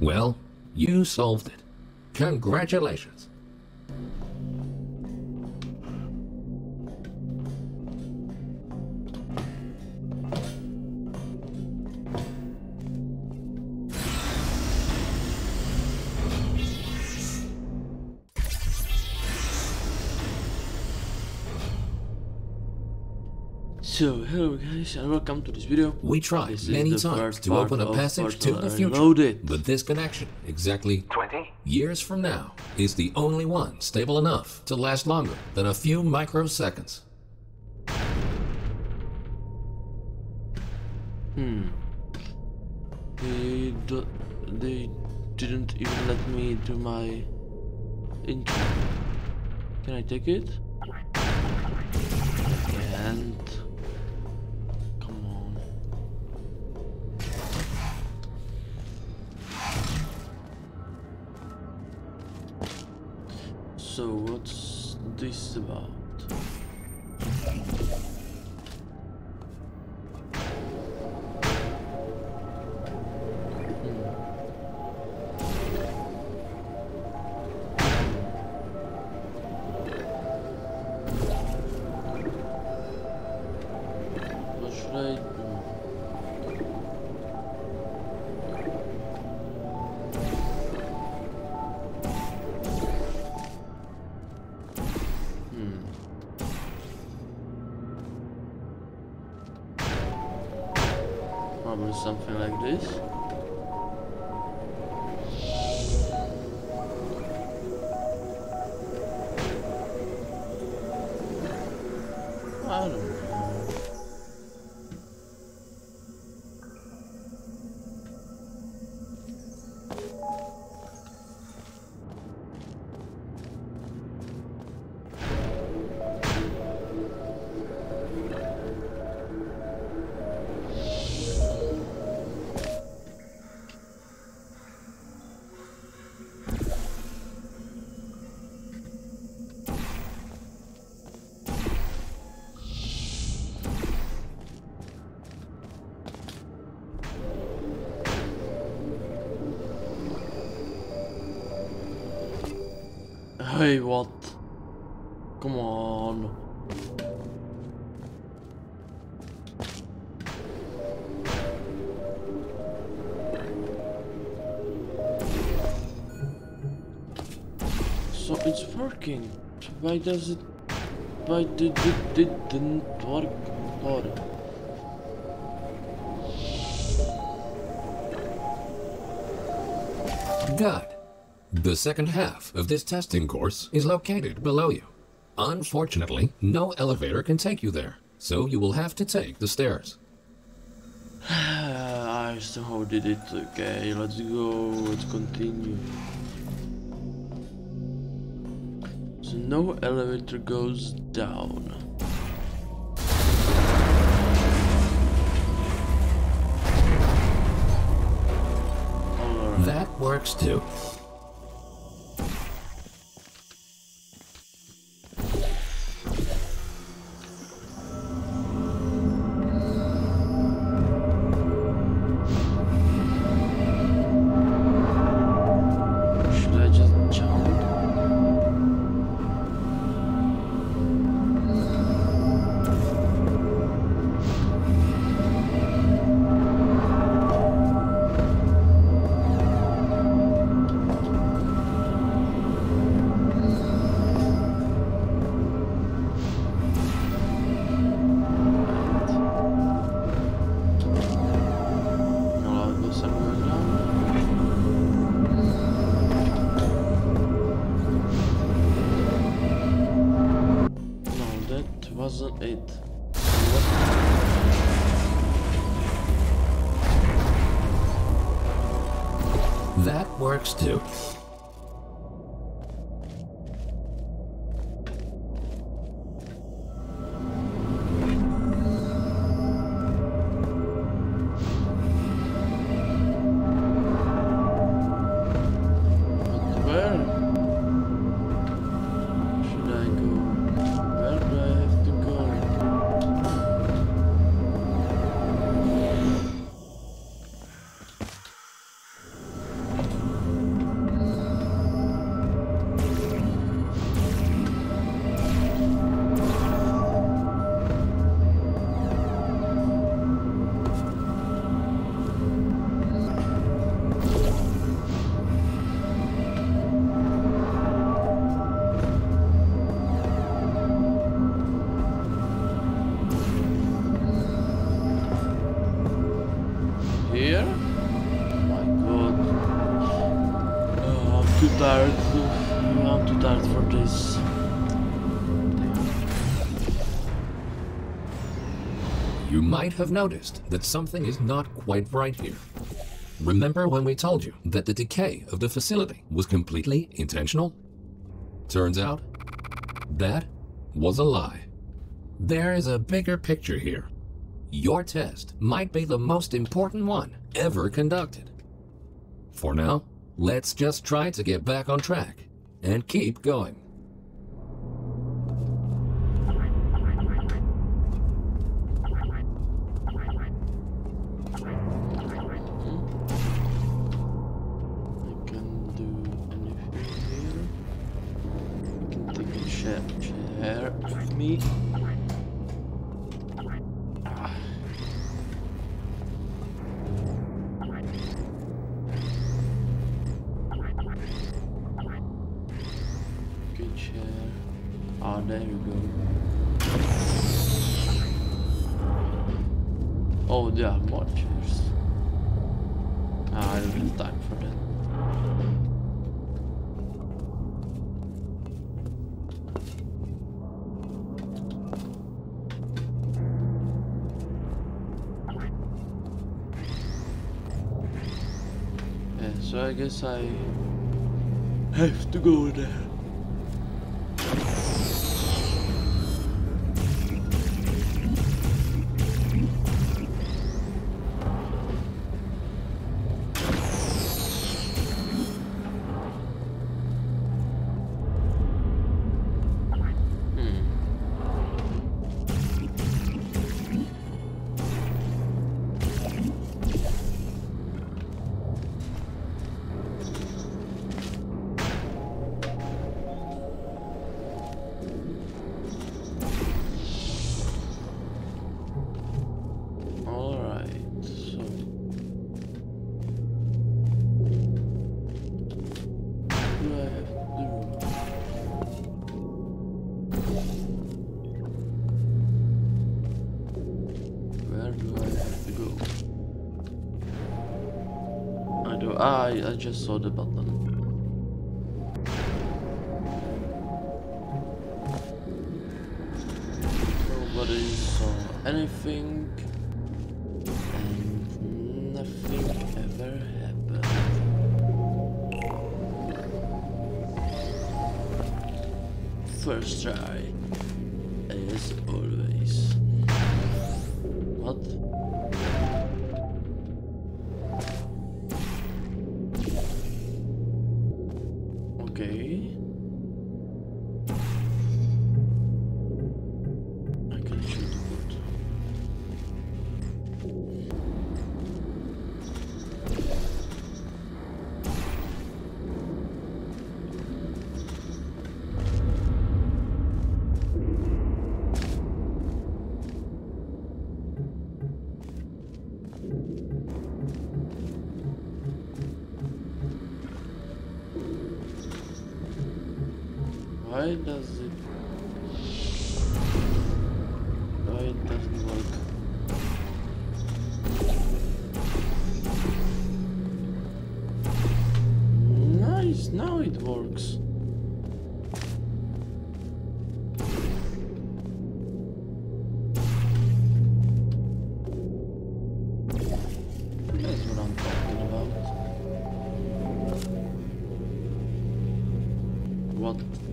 Well, you solved it. Congratulations. So, hello guys and welcome to this video. We tried This many times to open a passage to the future. But this connection, exactly 20 years from now, is the only one stable enough to last longer than a few microseconds. Hmm. They, do, they didn't even let me do my intro. Can I take it? And something like this. Hey, what? Come on. So it's working. Why does it? Why did it, didn't work? Or Good. The second half of this testing course is located below you. Unfortunately, no elevator can take you there, so you will have to take the stairs. I somehow did it. Okay, let's go. Let's continue. So no elevator goes down. That works too. Too. Might have noticed that something is not quite right here. Remember when we told you that the decay of the facility was completely intentional? Turns out, that was a lie. There is a bigger picture here. Your test might be the most important one ever conducted. For now, let's just try to get back on track and keep going. Chair. Ah, there you go. Oh, there are more chairs. Ah, I don't have time for that. So I guess I have to go there. I. Ah, I, just saw the button. Nobody saw anything. And nothing ever happened. First try, Why does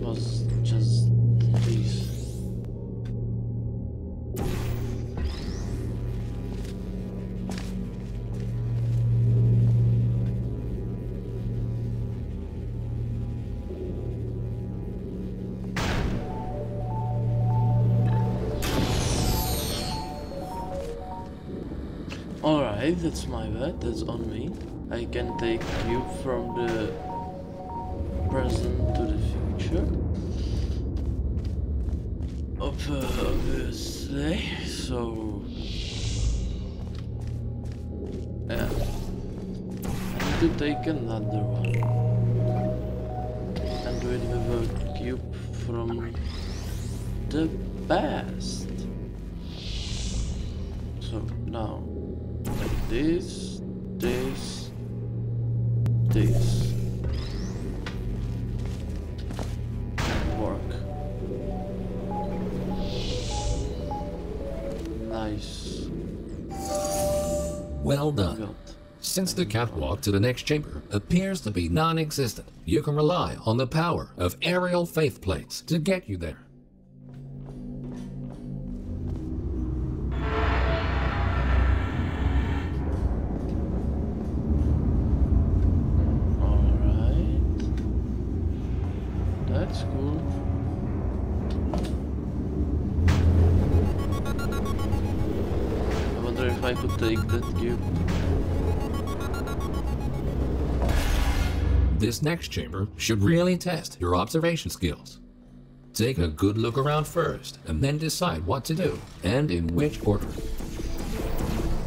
was just this? Alright, that's my bad, that's on me. I can take you from the present to the future. Ob- Obviously, so. Yeah. I need to take another one. And do it with a cube from the past. Nice. Well done. Since the catwalk to the next chamber appears to be non-existent, you can rely on the power of aerial faith plates to get you there. This next chamber should really test your observation skills. Take a good look around first, and then decide what to do, and in which order.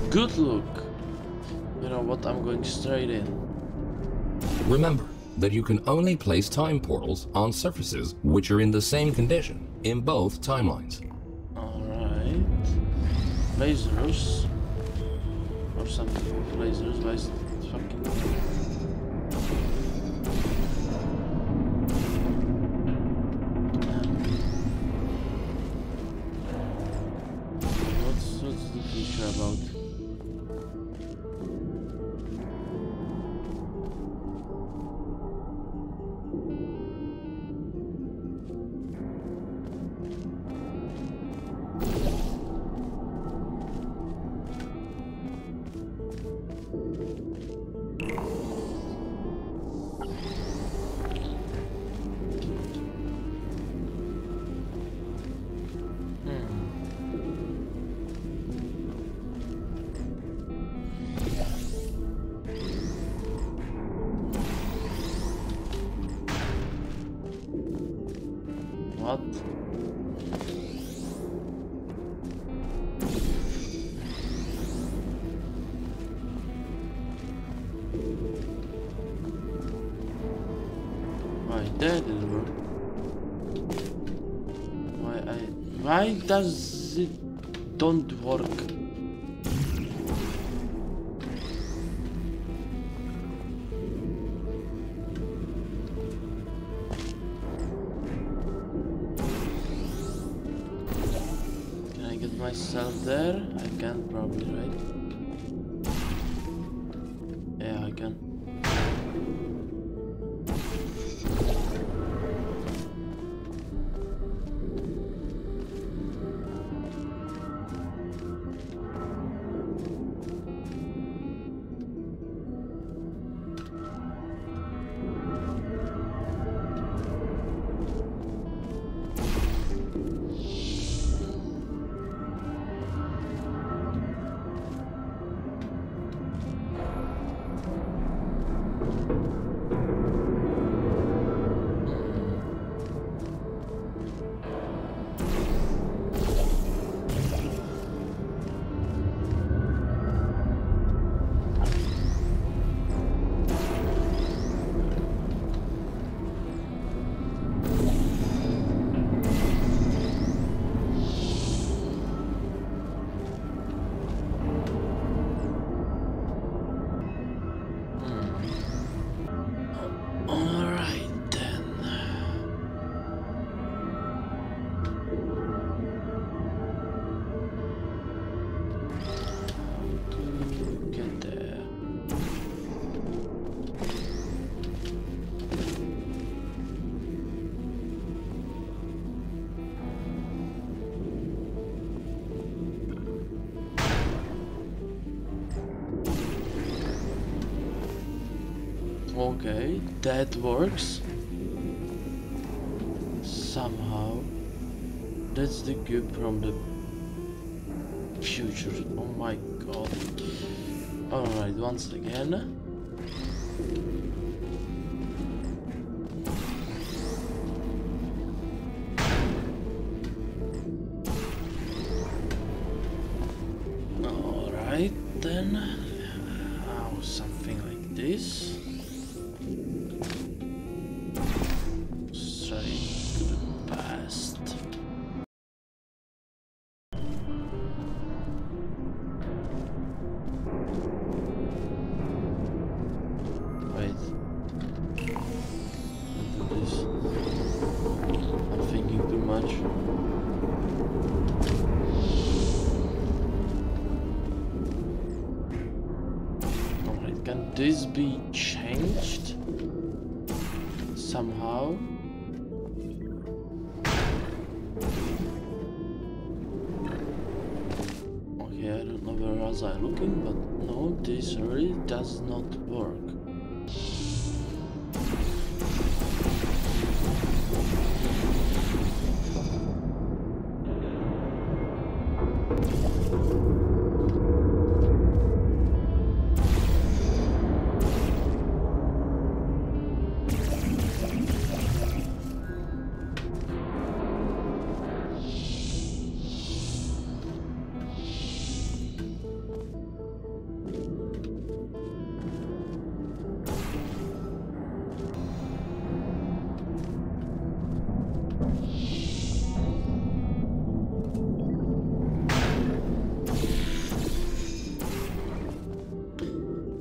Good look. You know what? I'm going straight in. Remember that you can only place time portals on surfaces which are in the same condition in both timelines. Alright. Lasers. Or something with lasers. Why is it fucking. What? Why that didn't work? Why I why does it don't work? Myself there? I can probably, right? Okay, that works. Somehow. That's the cube from the future. Oh my god. Alright, once again. This be changed somehow? Okay, I don't know where else I'm looking, but no, this really does not work.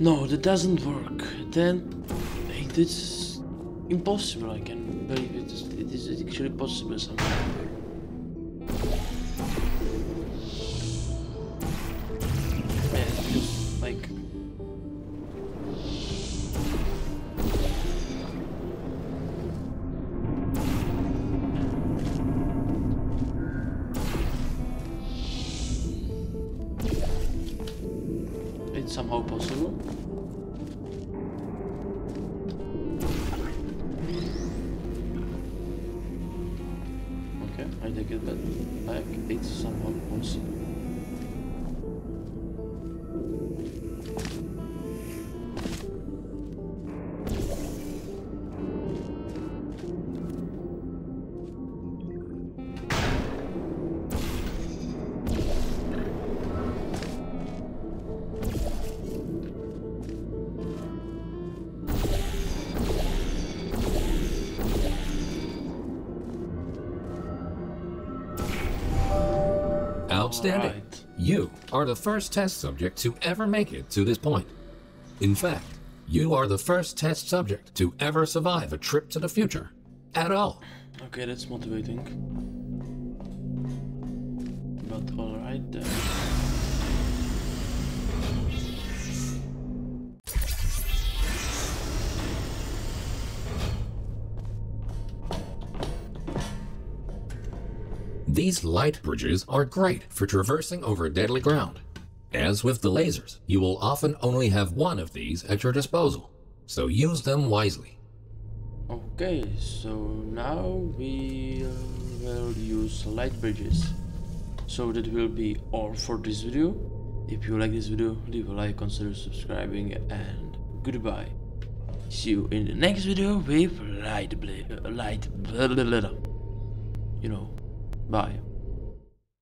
No, that doesn't work. Then hey, is impossible. I can believe it it is actually possible somehow. Like it's somehow possible. Back. It's somehow Outstanding. Alright. You are the first test subject to ever make it to this point. In fact, you are the first test subject to ever survive a trip to the future. At all. Okay, that's motivating. But alright then. These light bridges are great for traversing over deadly ground. As with the lasers, you will often only have one of these at your disposal, so use them wisely. Okay, so now we uh, will use light bridges. So that will be all for this video. If you like this video, leave a like, consider subscribing, and goodbye. See you in the next video with light, uh, light, blah, blah, blah. you know, bye.